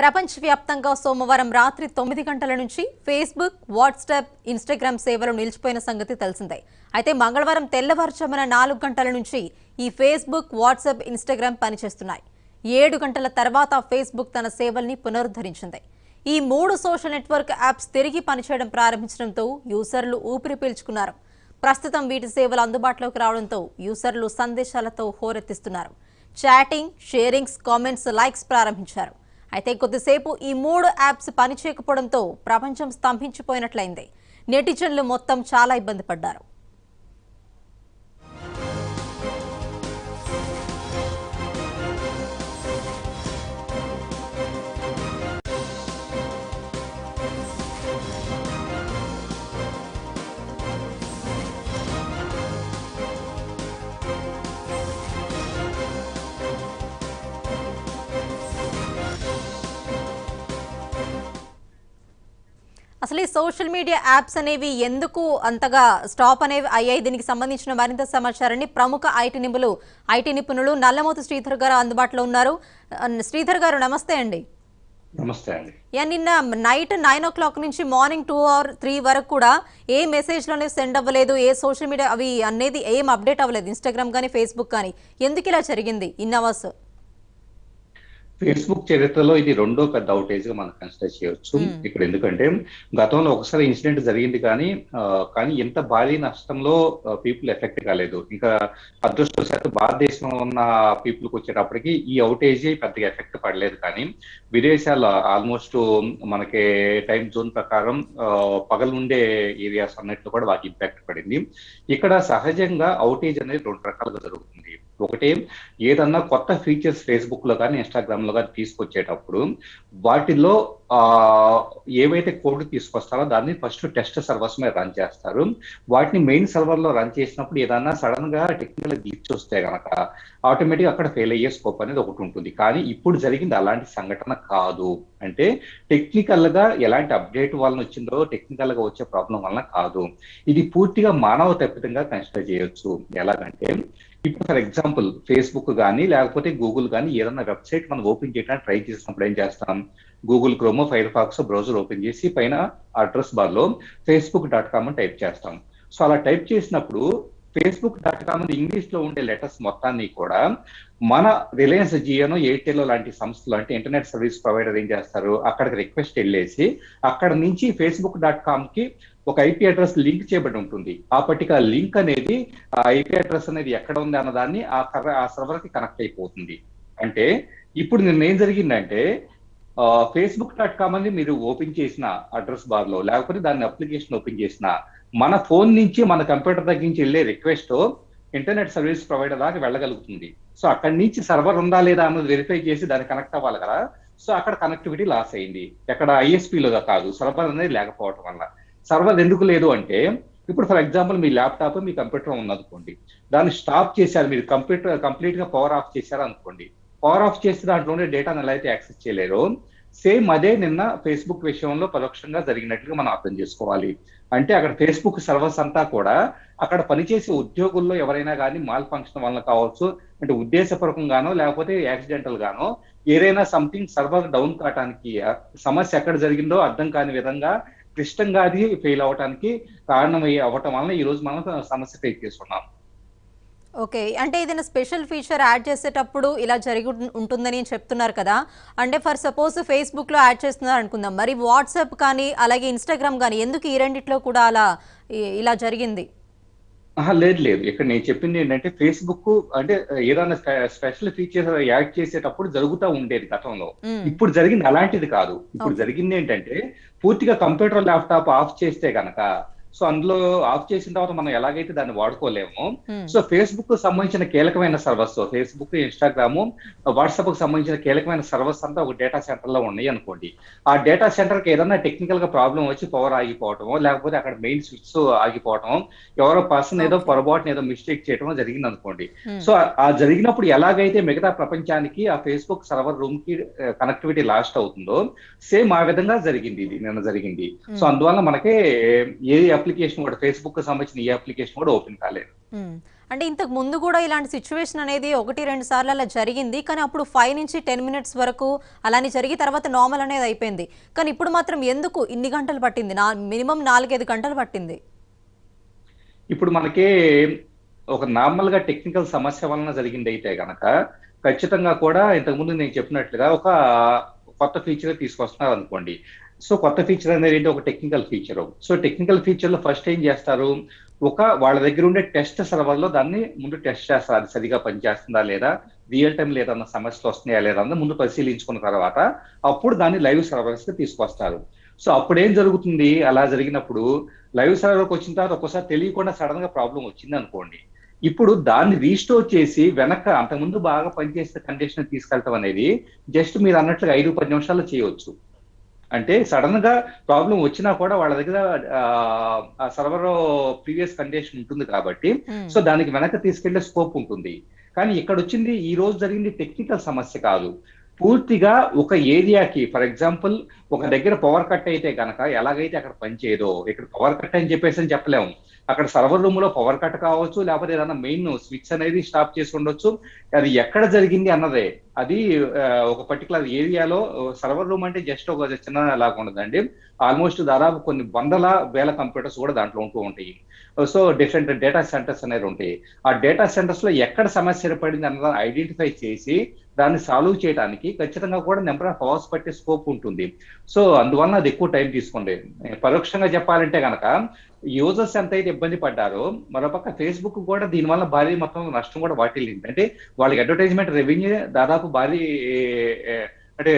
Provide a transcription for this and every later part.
ప్రపంచవ్యాప్తంగా సోమవారం రాత్రి తొమ్మిది గంటల నుంచి ఫేస్బుక్ వాట్సాప్ ఇన్స్టాగ్రామ్ సేవలు నిలిచిపోయిన సంగతి తెలిసిందే. అయితే మంగళవారం తెల్లవారుజామున నాలుగు గంటల నుంచి ఈ ఫేస్బుక్ వాట్సాప్ ఇన్స్టాగ్రామ్ పనిచేస్తున్నాయి. ఏడు గంటల తర్వాత ఫేస్బుక్ తన సేవల్ని పునరుద్ధరించింది. ఈ మూడు సోషల్ నెట్వర్క్ యాప్స్ తిరిగి పనిచేయడం ప్రారంభించడంతో యూజర్లు ఊపిరి పీల్చుకున్నారు. ప్రస్తుతం వీటి సేవలు అందుబాటులోకి రావడంతో యూజర్లు సందేశాలతో హోరెత్తిస్తున్నారు. చాటింగ్ షేరింగ్స్ కామెంట్స్ లైక్స్ ప్రారంభించారు. అయితే కొద్దిసేపు ఈ మూడు యాప్స్ పనిచేయకపోవడంతో ప్రపంచం స్తంభించిపోయినట్లయింది. నెటిజన్లు మొత్తం చాలా ఇబ్బంది పడ్డారు. అసలు ఈ సోషల్ మీడియా యాప్స్ అనేవి ఎందుకు అంతగా స్టాప్ అనేవి అయ్యాయి? దీనికి సంబంధించిన మరింత సమాచారాన్ని ప్రముఖ ఐటీ నిపుణులు ఐటీ నిపుణులు నల్లమోతు శ్రీధర్ గారు అందుబాటులో ఉన్నారు. శ్రీధర్ గారు నమస్తే అండి. నమస్తే అండి. యా నిన్న నైట్ నైన్ ఓ క్లాక్ నుంచి మార్నింగ్ టూ ఆర్ త్రీ వరకు కూడా ఏ మెసేజ్లోనే సెండ్ అవ్వలేదు ఏ సోషల్ మీడియా అవి అనేది ఏం అప్డేట్ అవ్వలేదు ఇన్స్టాగ్రామ్ కానీ ఫేస్బుక్ కానీ ఎందుకు ఇలా జరిగింది? In hours. ఫేస్బుక్ చరిత్రలో ఇది రెండో పెద్ద అవుటేజ్గా మనం కన్సిడర్ చేయొచ్చు. ఇక్కడ ఎందుకంటే గతంలో ఒకసారి ఇన్సిడెంట్ జరిగింది కానీ కానీ ఎంత భారీ నష్టంలో పీపుల్ ఎఫెక్ట్ కాలేదు. ఇంకా అదృష్టవశాత్తు భారతదేశంలో ఉన్న పీపుల్కి వచ్చేటప్పటికి ఈ అవుటేజ్ పెద్దగా ఎఫెక్ట్ పడలేదు కానీ విదేశాల్లో ఆల్మోస్ట్ మనకి టైం జోన్ ప్రకారం ఆ, పగలుండే ఏరియాస్ అన్నిట్లో కూడా వాటి ఇంపాక్ట్ పడింది. ఇక్కడ సహజంగా అవుటేజ్ అనేది రెండు రకాలుగా జరుగుతుంది. ఒకటి ఏదన్నా కొత్త ఫీచర్స్ ఫేస్బుక్లో కానీ ఇన్స్టాగ్రామ్లో కానీ తీసుకొచ్చేటప్పుడు వాటిలో ఏవైతే కోడ్ తీసుకొస్తారో దాన్ని ఫస్ట్ టెస్ట్ సర్వర్స్ మీద రన్ చేస్తారు. వాటిని మెయిన్ సర్వర్లో రన్ చేసినప్పుడు ఏదన్నా సడన్గా టెక్నికల్ గ్లిచ్ వస్తే గనక ఆటోమేటిక్ అక్కడ ఫెయిల్ అయ్యే స్కోప్ అనేది ఒకటి ఉంటుంది. కానీ ఇప్పుడు జరిగింది అలాంటి సంఘటన కాదు. అంటే టెక్నికల్గా ఎలాంటి అప్డేట్ వలన వచ్చిందో టెక్నికల్గా వచ్చే ప్రాబ్లం వలన కాదు. ఇది పూర్తిగా మానవ తప్పితంగా కన్సిడర్ చేయొచ్చు. ఎలాగంటే ఇప్పుడు ఫర్ ఎగ్జాంపుల్ ఫేస్బుక్ కానీ లేకపోతే గూగుల్ కానీ ఏదైనా వెబ్సైట్ మనం ఓపెన్ చేయడానికి ట్రై చేసినప్పుడు ఏం చేస్తాం? గూగుల్ క్రోమో ఫైర్ ఫాక్స్ బ్రౌజర్ ఓపెన్ చేసి పైన అడ్రస్ బార్లో ఫేస్బుక్ డాట్ కామ్ అని టైప్ చేస్తాం. సో అలా టైప్ చేసినప్పుడు ఫేస్బుక్ డాట్ కామ్ అని ఇంగ్లీష్లో ఉండే లెటర్స్ మొత్తాన్ని కూడా మన రిలయన్స్ జియోను ఎయిర్టెల్ లాంటి సంస్థలు అంటే ఇంటర్నెట్ సర్వీస్ ప్రొవైడర్ ఏం చేస్తారు? అక్కడికి రిక్వెస్ట్ వెళ్ళేసి అక్కడ నుంచి ఫేస్బుక్ డాట్ కామ్కి ఒక ఐపీ అడ్రస్ లింక్ చేయబడి ఉంటుంది. ఆ పర్టికులర్ లింక్ అనేది ఆ ఐపీ అడ్రస్ అనేది ఎక్కడ ఉంది అన్నదాన్ని ఆ ఆ సర్వర్కి కనెక్ట్ అయిపోతుంది. అంటే ఇప్పుడు నిన్న ఏం జరిగిందంటే ఫేస్బుక్ డాట్ కామ్ అని మీరు ఓపెన్ చేసిన అడ్రస్ బార్లో లేకపోతే దాన్ని అప్లికేషన్ ఓపెన్ చేసిన మన ఫోన్ నుంచి మన కంప్యూటర్ దగ్గర నుంచి వెళ్ళే రిక్వెస్ట్ ఇంటర్నెట్ సర్వీస్ ప్రొవైడర్ దాకా వెళ్ళగలుగుతుంది. సో అక్కడి నుంచి సర్వర్ ఉందా లేదా అన్నది వెరిఫై చేసి దాన్ని కనెక్ట్ అవ్వాలి కదా. సో అక్కడ కనెక్టివిటీ లాస్ అయింది. ఎక్కడ ఐఎస్పీలో లో కాదు సర్వర్ అనేది లేకపోవటం వల్ల. సర్వర్ ఎందుకు లేదు అంటే ఇప్పుడు ఫర్ ఎగ్జాంపుల్ మీ ల్యాప్టాప్ మీ కంప్యూటర్ ఉందనుకోండి దాన్ని స్టాప్ చేశారు మీరు కంప్యూటర్ కంప్లీట్గా పవర్ ఆఫ్ చేశారు అనుకోండి పవర్ ఆఫ్ చేసి దాంట్లోనే డేటాను ఎలా అయితే యాక్సెస్ చేయలేరో. సేమ్ అదే నిన్న ఫేస్బుక్ విషయంలో పరోక్షంగా జరిగినట్లుగా మనం అర్థం చేసుకోవాలి. అంటే అక్కడ ఫేస్బుక్ సర్వర్స్ అంతా కూడా అక్కడ పనిచేసే ఉద్యోగుల్లో ఎవరైనా కానీ మాల్ ఫంక్షన్ వలన కావచ్చు అంటే ఉద్దేశపూర్వకంగానో లేకపోతే యాక్సిడెంటల్ గానో ఏదైనా సంథింగ్ సర్వర్ డౌన్ కావడానికి సమస్య ఎక్కడ జరిగిందో అర్థం కాని విధంగా క్లిష్టంగా అది ఫెయిల్ అవడానికి కారణమయ్యే అవ్వటం వలన ఈ రోజు మనం సమస్య ఫేస్ చేస్తున్నాం. ఓకే. అంటే ఏదైనా స్పెషల్ ఫీచర్ యాడ్ చేసేటప్పుడు ఇలా జరిగి ఉంటుందని చెప్తున్నారు కదా. అంటే ఫర్ సపోజ్ ఫేస్బుక్లో యాడ్ చేస్తున్నారు అనుకుందాం. మరి వాట్సాప్ కానీ అలాగే ఇన్స్టాగ్రామ్ కానీ ఎందుకు ఈ రెండిట్లో కూడా అలా ఇలా జరిగింది? లేదు లేదు. ఇక్కడ నేను చెప్పింది ఏంటంటే ఫేస్బుక్ అంటే ఏదైనా స్పెషల్ ఫీచర్ యాడ్ చేసేటప్పుడు జరుగుతూ ఉండేది గతంలో. ఇప్పుడు జరిగింది అలాంటిది కాదు. ఇప్పుడు జరిగింది ఏంటంటే పూర్తిగా కంప్యూటర్ ల్యాప్టాప్ ఆఫ్ చేస్తే గనక సో అందులో ఆఫ్ చేసిన తర్వాత మనం ఎలాగైతే దాన్ని వాడుకోలేమో మ్మ్. సో ఫేస్బుక్కు సంబంధించిన కీలకమైన సర్వర్స్ ఫేస్బుక్ ఇన్స్టాగ్రామ్ వాట్సాప్కు సంబంధించిన కీలకమైన సర్వర్స్ అంతా ఒక డేటా సెంటర్లో ఉన్నాయి అనుకోండి ఆ డేటా సెంటర్కి ఏదైనా టెక్నికల్గా ప్రాబ్లం వచ్చి పవర్ ఆగిపోవటం లేకపోతే అక్కడ మెయిన్ స్విచ్ ఆగిపోవటం ఎవరో పర్సన్ ఏదో. పొరపాటున ఏదో మిస్టేక్ చేయడం జరిగింది అనుకోండి మ్మ్. సో ఆ- ఆ జరిగినప్పుడు ఎలాగైతే మిగతా ప్రపంచానికి ఆ ఫేస్బుక్ సర్వర్ రూమ్కి కనెక్టివిటీ లాస్ట్ అవుతుందో సేమ్ ఆ విధంగా జరిగింది ఇది నిన్న జరిగింది సో అందువల్ల మనకి ఏ అప్లికేషన్ కూడా ఫేస్బుక్కి సంబంధించిన ఏ అప్లికేషన్ కూడా ఓపెన్ కాలేదు. అంటే ఇంతకు ముందు కూడా ఇలాంటి సిచ్యువేషన్ అనేది ఒకటి రెండు సార్లు అలా జరిగింది. కానీ అప్పుడు ఫైవ్ నుంచి టెన్ మినిట్స్ వరకు అలానే జరిగి తర్వాత నార్మల్ అనేది అయిపోయింది. కానీ ఇప్పుడు మాత్రం ఎందుకు ఇన్ని గంటలు పట్టింది? నా మినిమం నాలుగైదు గంటలు పట్టింది. ఇప్పుడు మనకి ఒక నార్మల్గా టెక్నికల్ సమస్య వలన జరిగింది అయితే గనక ఖచ్చితంగా కూడా ఇంతకుముందు నేను చెప్పినట్లుగా ఒక కొత్త ఫీచర్ తీసుకొస్తున్నారు అనుకోండి. సో కొత్త ఫీచర్ అనేది ఏంటి ఒక టెక్నికల్ ఫీచర్ సో టెక్నికల్ ఫీచర్లో ఫస్ట్ ఏం చేస్తారు? ఒక వాళ్ళ దగ్గర ఉండే టెస్ట్ సర్వర్లో దాన్ని ముందు టెస్ట్ చేస్తారు. అది సరిగా పనిచేస్తుందా లేదా? రియల్ టైం లేదన్న సమస్యలు వస్తున్నాయా లేదా అన్న ముందు పరిశీలించుకున్న తర్వాత అప్పుడు దాన్ని లైవ్ సర్వర్స్కి తీసుకొస్తారు. సో అప్పుడు ఏం జరుగుతుంది? అలా జరిగినప్పుడు లైవ్ సర్వర్కి వచ్చిన తర్వాత ఒక్కసారి తెలియకుండా సడన్గా ప్రాబ్లం వచ్చింది అనుకోండి. ఇప్పుడు దాన్ని రీస్టోర్ చేసి వెనక అంతకుముందు బాగా పనిచేసిన కండిషన్ తీసుకెళ్ళటం అనేది జస్ట్ మీరు అన్నట్లుగా ఐదు పది నిమిషాల్లో చేయవచ్చు. అంటే సడన్గా ప్రాబ్లం వచ్చినా కూడా వాళ్ళ దగ్గర ఆ సర్వర్ ప్రీవియస్ కండిషన్ ఉంటుంది కాబట్టి మ్మ్. సో దానికి వెనక తీసుకెళ్ళే స్కోప్ ఉంటుంది. కానీ ఇక్కడ వచ్చింది ఈ రోజు జరిగింది టెక్నికల్ సమస్య కాదు. పూర్తిగా ఒక ఏరియాకి ఫర్ ఎగ్జాంపుల్ ఒక దగ్గర పవర్ కట్ అయితే గనక ఎలాగైతే అక్కడ పనిచేయదో ఇక్కడ పవర్ కట్ అని చెప్పేసి అని చెప్పలేము. అక్కడ సర్వర్ రూమ్లో పవర్ కట్ కావచ్చు లేకపోతే ఏదైనా మెయిన్ స్విచ్ అనేది స్టాప్ చేసి ఉండొచ్చు. అది ఎక్కడ జరిగింది అన్నదే. అది ఒక పర్టికులర్ ఏరియాలో సర్వర్ రూమ్ అంటే జస్ట్ ఒక చిన్న లాగా ఉండదండి. ఆల్మోస్ట్ దాదాపు కొన్ని వందల వేల కంప్యూటర్స్ కూడా దాంట్లో ఉంటూ ఉంటాయి. సో డిఫరెంట్ డేటా సెంటర్స్ అనేవి ఉంటాయి. ఆ డేటా సెంటర్స్లో ఎక్కడ సమస్య ఏర్పడింది అన్నదాన్ని ఐడెంటిఫై చేసి దాన్ని సాల్వ్ చేయడానికి ఖచ్చితంగా కూడా నెంబర్ ఆఫ్ అవర్స్ పట్టే స్కోప్ ఉంటుంది. సో అందువల్ల అది ఎక్కువ టైం తీసుకుంది. పరోక్షంగా చెప్పాలంటే కనుక యూజర్స్ ఎంత అయితే ఇబ్బంది పడ్డారో మరోపక్క ఫేస్బుక్ కూడా దీనివల్ల భారీ మొత్తం నష్టం కూడా వాటిల్లింది. అంటే వాళ్ళకి అడ్వర్టైజ్మెంట్ రెవెన్యూ దాదాపు భారీ అంటే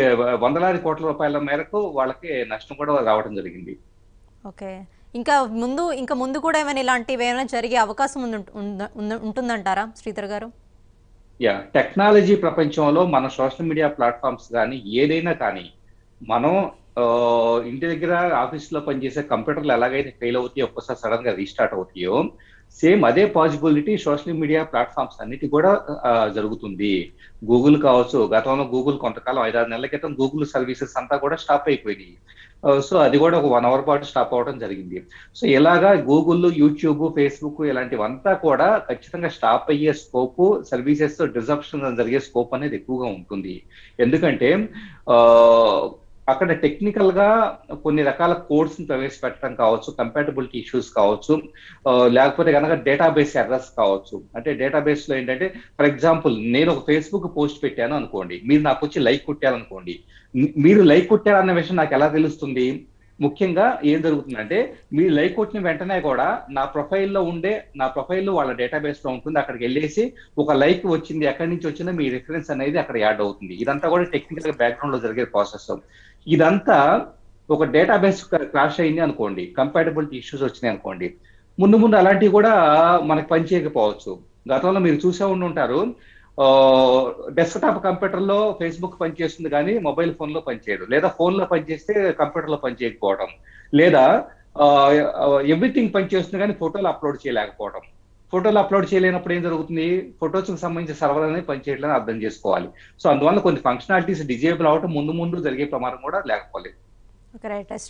వందలాది కోట్ల రూపాయల మేరకు వాళ్ళకి నష్టం కూడా రావడం జరిగింది. ఓకే. ఇంకా ముందు ఇంకా ముందు కూడా ఏమైనా ఇలాంటివి ఏమైనా జరిగే అవకాశం ఉంటుందంటారా శ్రీధర్ గారు? యా టెక్నాలజీ ప్రపంచంలో మన సోషల్ మీడియా ప్లాట్ఫామ్స్ కానీ ఏదైనా కానీ మనం ఇంటి దగ్గర ఆఫీస్లో పనిచేసే కంప్యూటర్లు ఎలాగైతే ఫెయిల్ అవుతాయో ఒక్కసారి సడన్గా రీస్టార్ట్ అవుతాయో సేమ్ అదే పాసిబిలిటీ సోషల్ మీడియా ప్లాట్ఫామ్స్ అన్నిటి కూడా జరుగుతుంది. గూగుల్ కావచ్చు గతంలో గూగుల్ కొంతకాలం ఐదారు నెలల క్రితం గూగుల్ సర్వీసెస్ అంతా కూడా స్టాప్ అయిపోయినాయి. సో అది కూడా ఒక వన్ అవర్ పాటు స్టాప్ అవడం జరిగింది. సో ఇలాగా గూగుల్ యూట్యూబ్ ఫేస్బుక్ ఇలాంటివంతా కూడా ఖచ్చితంగా స్టాప్ అయ్యే స్కోప్ సర్వీసెస్ డిజప్షన్ జరిగే స్కోప్ అనేది ఎక్కువగా ఉంటుంది. ఎందుకంటే ఆ, అక్కడ టెక్నికల్గా కొన్ని రకాల కోడ్స్ని ప్రవేశపెట్టడం కావచ్చు కంపాటబిలిటీ ఇష్యూస్ కావచ్చు లేకపోతే కనుక డేటాబేస్ ఎర్రర్స్ కావచ్చు. అంటే డేటాబేస్లో ఏంటంటే ఫర్ ఎగ్జాంపుల్ నేను ఒక ఫేస్బుక్ పోస్ట్ పెట్టాను అనుకోండి మీరు నాకు వచ్చి లైక్ కొట్టారనుకోండి మీరు లైక్ కొట్టారన్న విషయం నాకు ఎలా తెలుస్తుంది? ముఖ్యంగా ఏం జరుగుతుందంటే మీరు లైక్ కొట్టిన వెంటనే కూడా నా ప్రొఫైల్లో ఉండే నా ప్రొఫైల్లో వాళ్ళ డేటాబేస్లో ఉంటుంది అక్కడికి వెళ్ళేసి ఒక లైక్ వచ్చింది ఎక్కడి నుంచి వచ్చిందో మీ రిఫరెన్స్ అనేది అక్కడ యాడ్ అవుతుంది. ఇదంతా కూడా టెక్నికల్ బ్యాక్గ్రౌండ్లో జరిగే ప్రాసెస్ ఇదంతా ఒక డేటాబేస్ క్రాష్ అయింది అనుకోండి కంపాటబిలిటీ ఇష్యూస్ వచ్చినాయి అనుకోండి. ముందు ముందు అలాంటివి కూడా మనకు పనిచేయకపోవచ్చు గతంలో మీరు చూసే ఉండి ఉంటారు డెస్క్టాప్ కంప్యూటర్లో ఫేస్బుక్ పనిచేస్తుంది కానీ మొబైల్ ఫోన్లో పనిచేయదు లేదా ఫోన్లో పనిచేస్తే కంప్యూటర్లో పనిచేయకపోవడం లేదా ఎవ్రీథింగ్ పనిచేస్తుంది కానీ ఫోటోలు అప్లోడ్ చేయలేకపోవడం. ఫోటోలు అప్లోడ్ చేయలేనప్పుడు ఏం జరుగుతుంది? ఫొటోస్కి సంబంధించిన సర్వర్ అనేది పనిచేయట్లని అర్థం చేసుకోవాలి. సో అందువల్ల కొన్ని ఫంక్షనాలిటీస్ డిజేబుల్ అవటం ముందు ముందు జరిగే ప్రమాదం కూడా లేకపోలేదు.